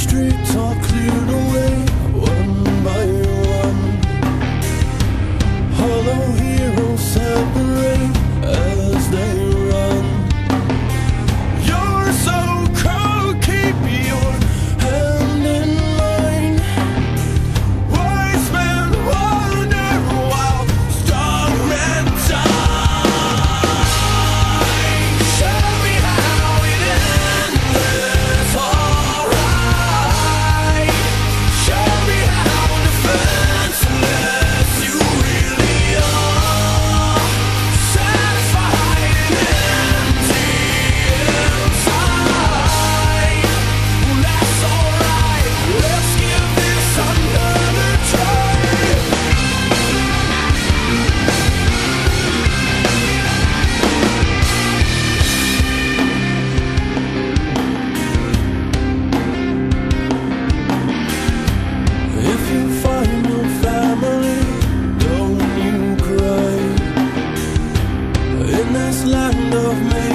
streets are cleared away. Promised land of me